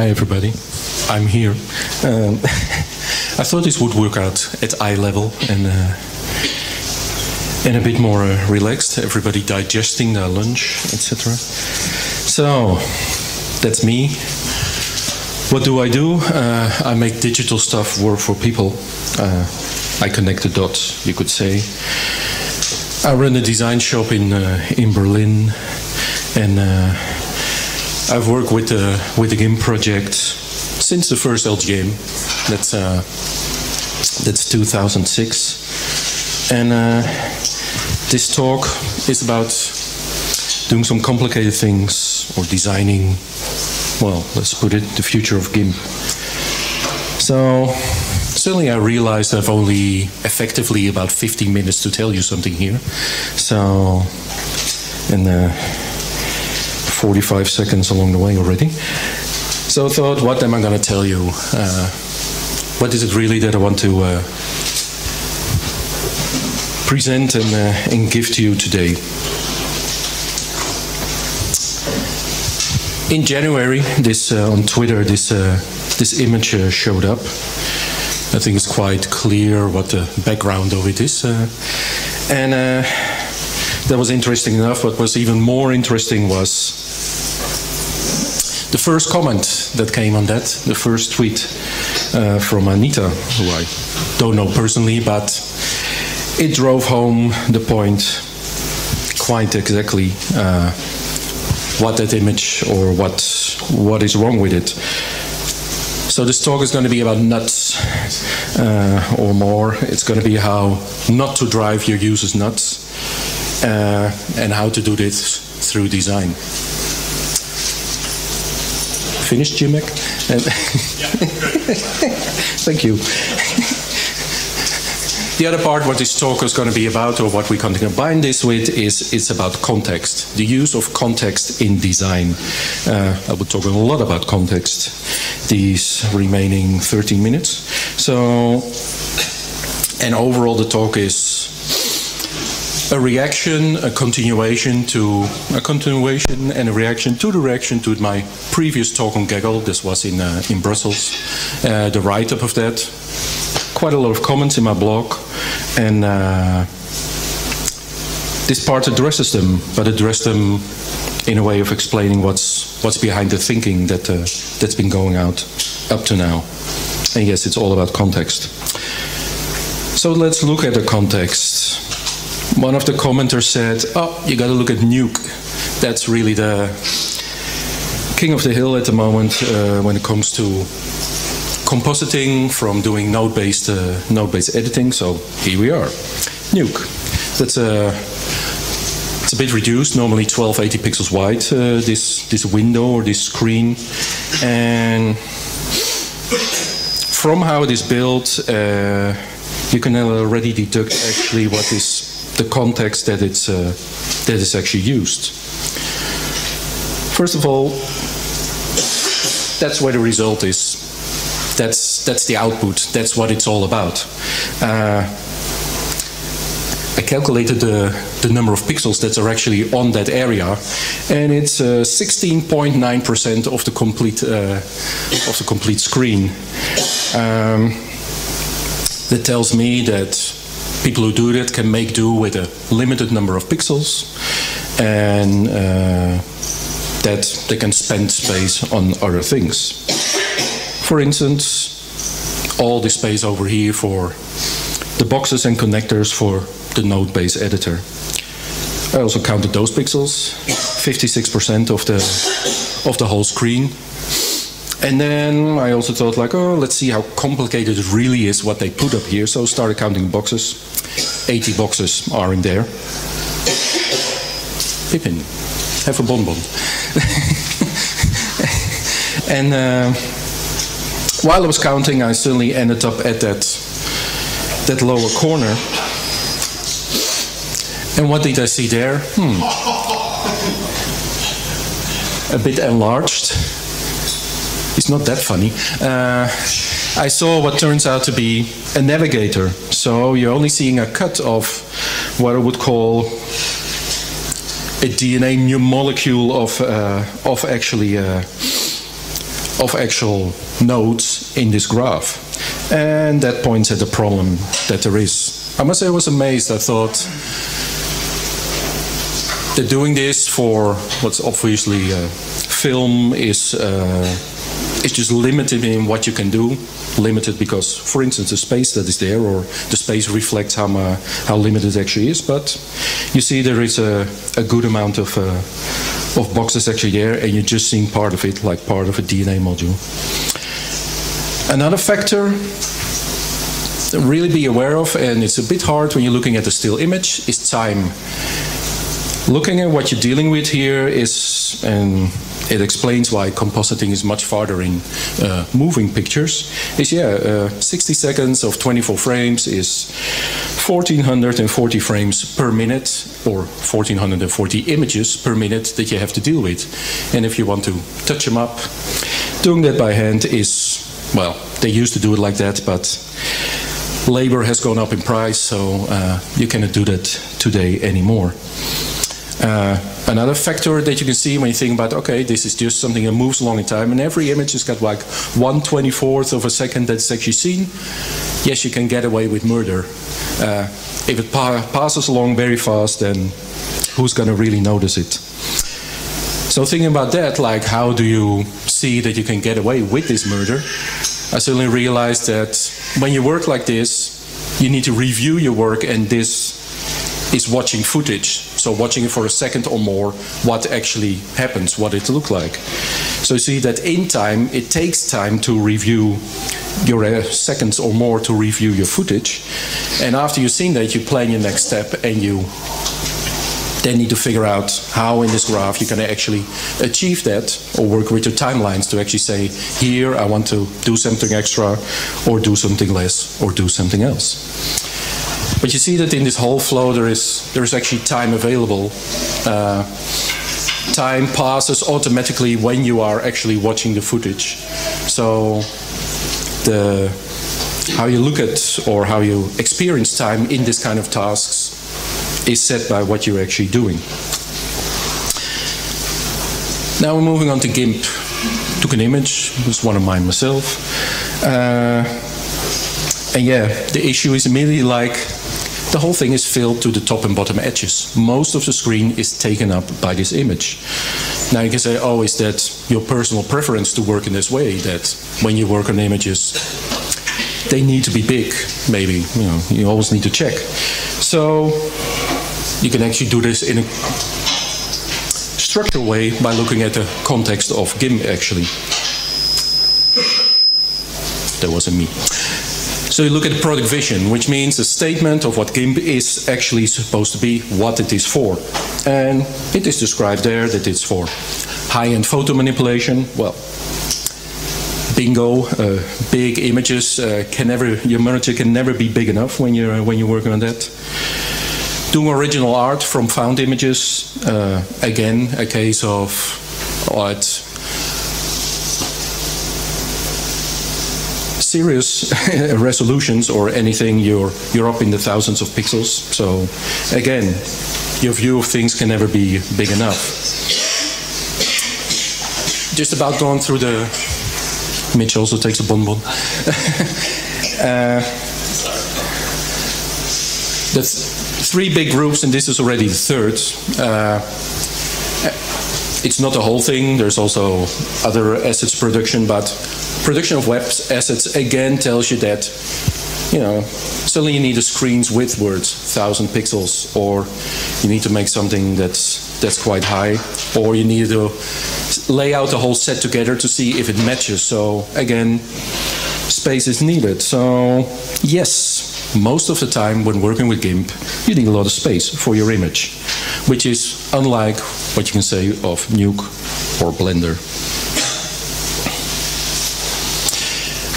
Hi, everybody. I'm here. Um, I thought this would work out at eye level and uh, and a bit more uh, relaxed. Everybody digesting their lunch, etc. So that's me. What do I do? Uh, I make digital stuff work for people. Uh, I connect the dots, you could say. I run a design shop in uh, in Berlin, and uh, I've worked with the with the project since the first LGM. That's uh, that's 2006, and uh, this talk is about doing some complicated things or designing. Well, let's put it the future of GIMP. So certainly I realized I've only effectively about 15 minutes to tell you something here. So, and uh, 45 seconds along the way already. So I thought, what am I going to tell you? Uh, what is it really that I want to uh, present and, uh, and give to you today? In January, this uh, on Twitter, this uh, this image uh, showed up. I think it's quite clear what the background of it is, and that was interesting enough. What was even more interesting was the first comment that came on that, the first tweet uh, from Anita, who I don't know personally, but it drove home the point quite exactly uh, what that image or what what is wrong with it. So this talk is going to be about nuts uh, or more. It's going to be how not to drive your users nuts uh, and how to do this through design. Finished, Jimek? Thank you. The other part, what this talk is going to be about, or what we're going to combine this with, is it's about context, the use of context in design. Uh, I will talk a lot about context these remaining 13 minutes. So, and overall, the talk is a reaction, a continuation to a continuation and a reaction to the reaction to my previous talk on GEGL. This was in uh, in Brussels. Uh, the write-up of that. Quite a lot of comments in my blog, and uh, this part addresses them, but addresses them in a way of explaining what's what's behind the thinking that uh, that's been going out up to now. And yes, it's all about context. So let's look at the context. One of the commenters said, "Oh, you got to look at Nuke. That's really the king of the hill at the moment uh, when it comes to compositing from doing node-based uh, node-based editing. So here we are, Nuke. That's a it's a bit reduced, normally 1280 pixels wide. Uh, this this window or this screen, and from how it is built, uh, you can already deduct actually what is the context that it's uh, that is actually used. First of all, that's where the result is that's that's the output. That's what it's all about. Uh, I calculated the, the number of pixels that are actually on that area, and it's 16.9% uh, of the complete uh, of the complete screen. Um, that tells me that people who do that can make do with a limited number of pixels, and uh, that they can spend space on other things. For instance, all the space over here for the boxes and connectors for the node-based editor. I also counted those pixels, 56% of the of the whole screen. And then I also thought like, oh, let's see how complicated it really is what they put up here. So started counting boxes. 80 boxes are in there. Pippin, have a bonbon. and uh, while I was counting, I suddenly ended up at that that lower corner. And what did I see there? Hmm. A bit enlarged. Not that funny. Uh, I saw what turns out to be a navigator. So you're only seeing a cut of what I would call a DNA new molecule of uh, of actually. Uh, of actual nodes in this graph. And that points at the problem that there is. I must say I was amazed. I thought that doing this for what's obviously uh, film is is just limited in what you can do. Limited because, for instance, the space that is there, or the space reflects how uh, how limited it actually is. But you see, there is a, a good amount of uh, of boxes actually there, and you're just seeing part of it, like part of a DNA module. Another factor really be aware of, and it's a bit hard when you're looking at the still image, is time. Looking at what you're dealing with here is, and it explains why compositing is much farther in uh, moving pictures, is yeah, uh, 60 seconds of 24 frames is 1440 frames per minute, or 1440 images per minute that you have to deal with. And if you want to touch them up, doing that by hand is, well, they used to do it like that, but labor has gone up in price, so uh, you cannot do that today anymore. Uh, another factor that you can see when you think about, okay, this is just something that moves along in time, and every image has got like 1 24th of a second that's actually seen, yes, you can get away with murder. Uh, if it pa passes along very fast, then who's going to really notice it? So thinking about that, like how do you see that you can get away with this murder? I suddenly realized that when you work like this, you need to review your work, and this is watching footage. So watching it for a second or more, what actually happens, what it looked like. So you see that in time, it takes time to review your uh, seconds or more to review your footage. And after you've seen that, you plan your next step and you then need to figure out how in this graph you can actually achieve that or work with your timelines to actually say, here I want to do something extra or do something less or do something else. But you see that in this whole flow there is there is actually time available. Uh, time passes automatically when you are actually watching the footage. So the how you look at or how you experience time in this kind of tasks is set by what you're actually doing. Now we're moving on to GIMP. Took an image, it was one of mine myself. Uh, and yeah, the issue is immediately like the whole thing is filled to the top and bottom edges. Most of the screen is taken up by this image. Now you can say, oh, is that your personal preference to work in this way? That when you work on images, they need to be big, maybe. You know, you always need to check. So you can actually do this in a structured way by looking at the context of GIMP actually. That wasn't me. So you look at product vision, which means a statement of what GIMP is actually supposed to be, what it is for. And it is described there that it's for high-end photo manipulation. Well, bingo, uh, big images uh, can never, your monitor can never be big enough when you're, uh, when you're working on that. Doing original art from found images, uh, again, a case of art serious resolutions or anything, you're, you're up in the thousands of pixels. So again, your view of things can never be big enough. Just about going through the... Mitch also takes a bonbon. uh, the three big groups, and this is already the third. Uh, it's not the whole thing. There's also other assets production, but production of web assets again tells you that, you know, suddenly you need a screens with words, 1000 pixels, or you need to make something that's, that's quite high, or you need to lay out the whole set together to see if it matches. So again, space is needed. So yes, most of the time when working with GIMP, you need a lot of space for your image, which is unlike what you can say of Nuke or Blender.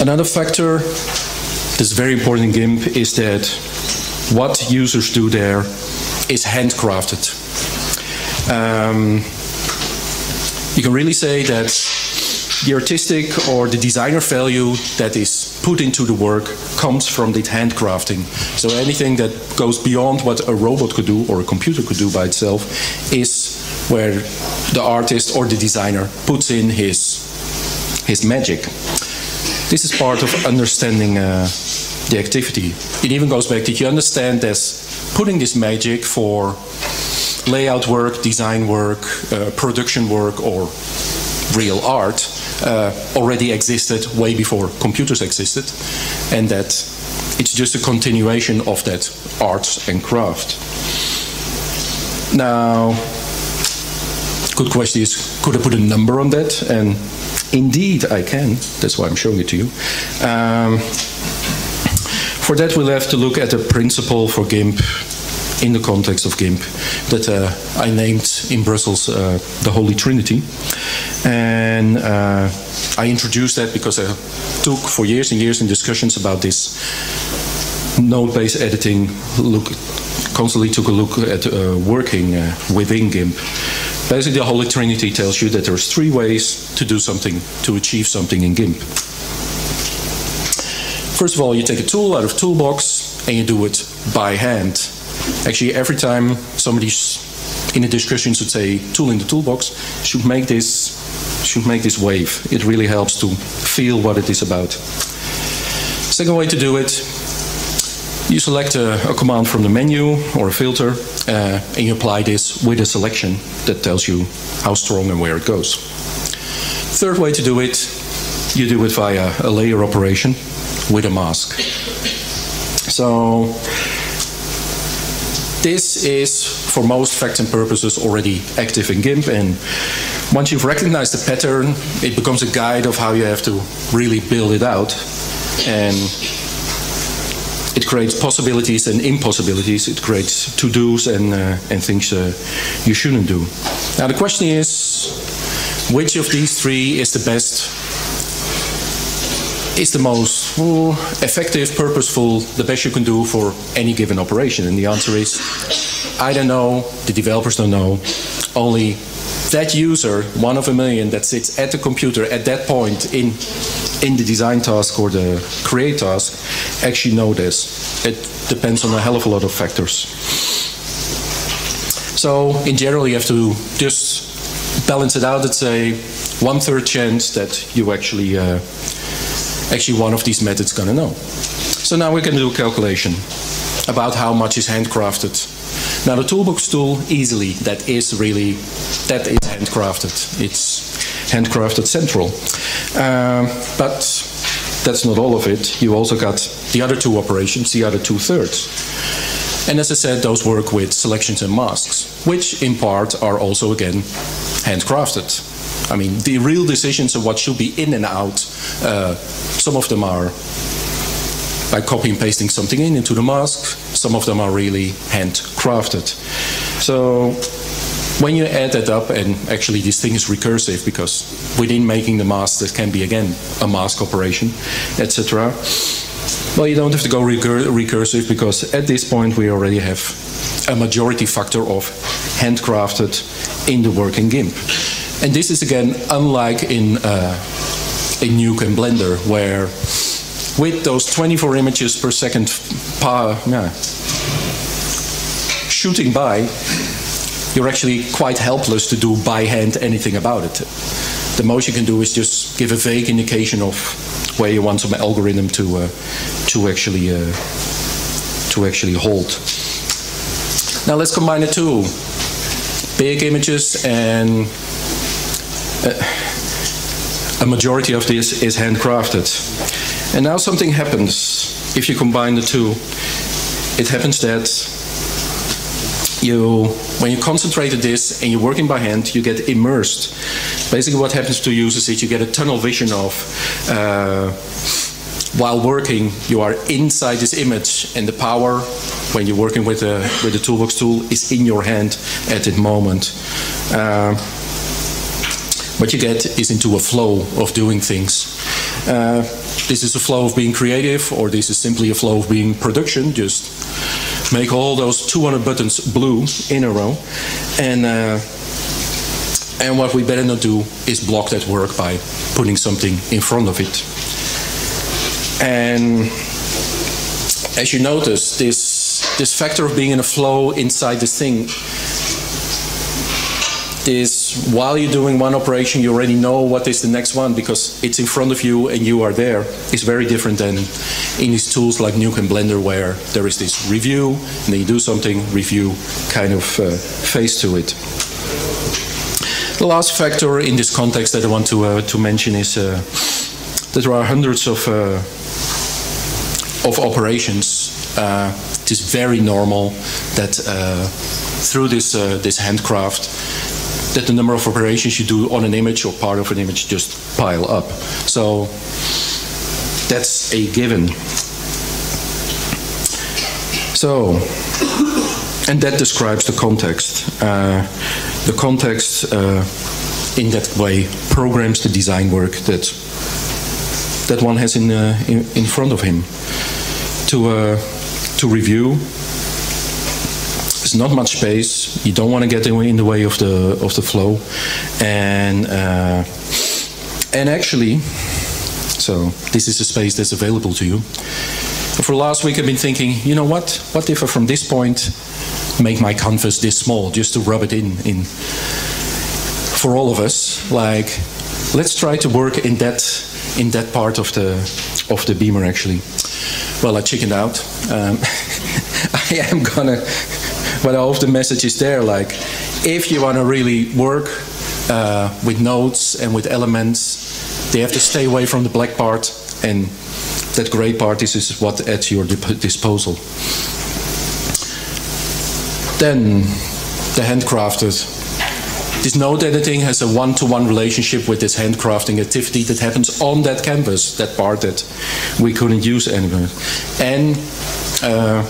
Another factor that's very important in GIMP is that what users do there is handcrafted. Um, you can really say that the artistic or the designer value that is put into the work comes from the handcrafting. So anything that goes beyond what a robot could do or a computer could do by itself is where the artist or the designer puts in his his magic. This is part of understanding uh, the activity. It even goes back, did you understand this putting this magic for layout work, design work, uh, production work, or real art uh, already existed way before computers existed, and that it's just a continuation of that art and craft. Now, good question is, could I put a number on that? And indeed, I can. That's why I'm showing it to you. Um, for that, we'll have to look at a principle for GIMP in the context of GIMP that uh, I named in Brussels uh, the Holy Trinity. And uh, I introduced that because I took for years and years in discussions about this node-based editing look constantly took a look at uh, working uh, within GIMP. Basically, the Holy Trinity tells you that there's three ways to do something, to achieve something in GIMP. First of all, you take a tool out of toolbox and you do it by hand. Actually, every time somebody's in a discussion should say tool in the toolbox, should make this should make this wave. It really helps to feel what it is about. Second way to do it, you select a, a command from the menu or a filter uh, and you apply this with a selection that tells you how strong and where it goes. Third way to do it, you do it via a layer operation with a mask. So this is, for most facts and purposes, already active in GIMP. And once you've recognized the pattern, it becomes a guide of how you have to really build it out. And it creates possibilities and impossibilities. It creates to-dos and, uh, and things uh, you shouldn't do. Now the question is, which of these three is the best is the most effective, purposeful, the best you can do for any given operation? And the answer is, I don't know, the developers don't know. Only that user, one of a million that sits at the computer at that point in in the design task or the create task, actually know this. It depends on a hell of a lot of factors. So in general, you have to just balance it out. It's a one third chance that you actually uh, actually one of these methods going to know. So now we can do a calculation about how much is handcrafted. Now the toolbox tool easily that is really that is handcrafted. It's handcrafted central, uh, but that's not all of it. You also got the other two operations, the other two thirds. And as I said, those work with selections and masks, which in part are also again handcrafted. I mean, the real decisions of what should be in and out, uh, some of them are by copy and pasting something in into the mask, some of them are really handcrafted. So when you add that up, and actually this thing is recursive because within making the mask, there can be again a mask operation, etc. Well, you don't have to go recur recursive because at this point we already have a majority factor of handcrafted in the working GIMP. And this is again unlike in uh, in Nuke and Blender, where with those 24 images per second pa yeah, shooting by, you're actually quite helpless to do by hand anything about it. The most you can do is just give a vague indication of where you want some algorithm to uh, to actually uh, to actually hold. Now let's combine the two: big images and a majority of this is handcrafted. And now something happens if you combine the two. It happens that you, when you concentrate on this and you're working by hand, you get immersed. Basically, what happens to users is you get a tunnel vision of. Uh, while working, you are inside this image, and the power, when you're working with a with the toolbox tool, is in your hand at that moment. Uh, what you get is into a flow of doing things. Uh, this is a flow of being creative, or this is simply a flow of being production. Just make all those 200 buttons blue in a row, and uh, and what we better not do is block that work by putting something in front of it. And as you notice, this this factor of being in a flow inside this thing is while you're doing one operation, you already know what is the next one because it's in front of you and you are there. It's very different than in these tools like Nuke and Blender where there is this review and then you do something, review kind of uh, to it. The last factor in this context that I want to, uh, to mention is uh, that there are hundreds of, uh, of operations. Uh, it is very normal that uh, through this, this handcraft, that the number of operations you do on an image or part of an image just pile up. So that's a given. So, and that describes the context. Uh, the context uh, in that way programs the design work that that one has in, uh, in, in, front of him. To, uh, to review, there's not much space. You don't want to get in the way of the of the flow, and uh, and actually, so this is a space that's available to you. For last week, I've been thinking, you know what? What if I, from this point, make my canvas this small, just to rub it in in for all of us? Like, let's try to work in that in that part of the of the beamer actually. Well, I chickened out. Um, I am gonna, but I hope the message is there. Like, if you want to really work uh, with nodes and with elements, they have to stay away from the black part, and that gray part is, is what at your disposal. Then, the handcrafted this node editing has a one-to-one relationship with this handcrafting activity that happens on that canvas, that part that we couldn't use anywhere. And uh,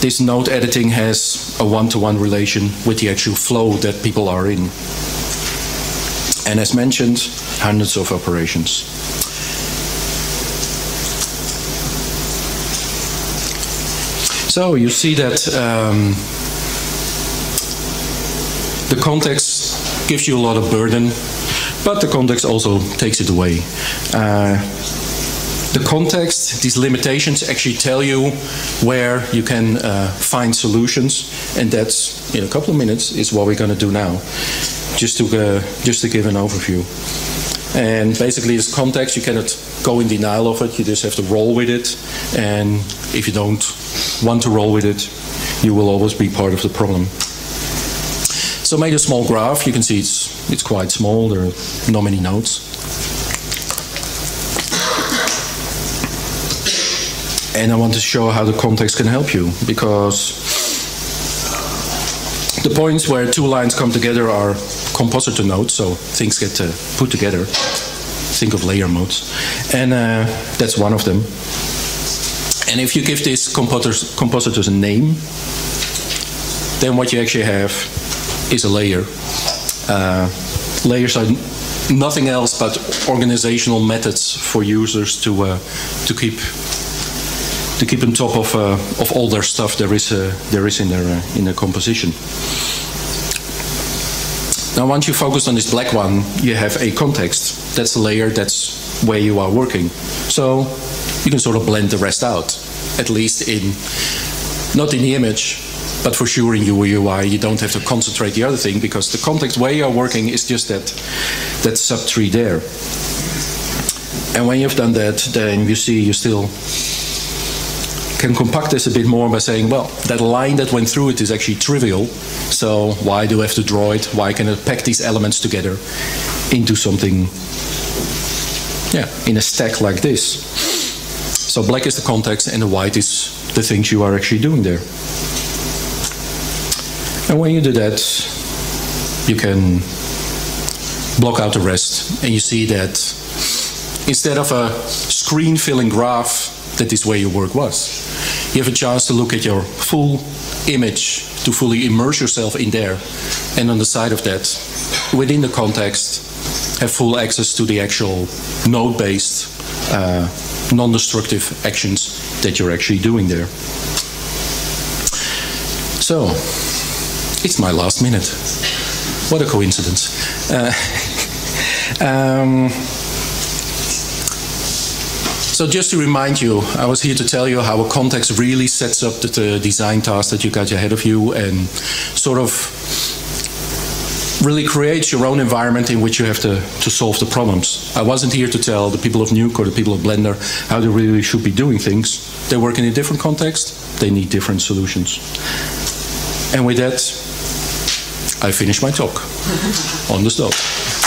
this node editing has a one-to-one relation with the actual flow that people are in. And as mentioned, hundreds of operations. So you see that um, the context gives you a lot of burden, but the context also takes it away. Uh, the context, these limitations actually tell you where you can uh, find solutions, and that's in a couple of minutes is what we're going to do now, just to uh, just to give an overview. And basically, this context you cannot go in denial of it. You just have to roll with it, and if you don't want to roll with it, you will always be part of the problem. So made a small graph. You can see it's, it's quite small. There are not many nodes. And I want to show how the context can help you because the points where two lines come together are compositor nodes, so things get uh, put together. Think of layer modes. And uh, that's one of them. And if you give these compositors, compositors a name, then what you actually have is a layer. Uh, layers are nothing else but organizational methods for users to uh, to keep to keep on top of uh, of all their stuff there is uh, there is in their uh, in their composition. Now, once you focus on this black one, you have a context. That's the layer. That's where you are working. So you can sort of blend the rest out, at least in not in the image, but for sure in your UI, you don't have to concentrate the other thing because the context where you're working is just that, that subtree there. And when you've done that, then you see you still can compact this a bit more by saying, well, that line that went through it is actually trivial. So why do I have to draw it? Why can I pack these elements together into something, yeah, in a stack like this? So black is the context and the white is the things you are actually doing there. And when you do that, you can block out the rest, and you see that instead of a screen filling graph, that is where your work was. You have a chance to look at your full image, to fully immerse yourself in there, and on the side of that, within the context, have full access to the actual node based, uh, non destructive actions that you're actually doing there. So, it's my last minute. What a coincidence. Uh, um, so just to remind you, I was here to tell you how a context really sets up the, the design task that you got ahead of you and sort of really creates your own environment in which you have to, to solve the problems. I wasn't here to tell the people of Nuke or the people of Blender how they really should be doing things. They work in a different context, they need different solutions. And with that, I finish my talk on the stove.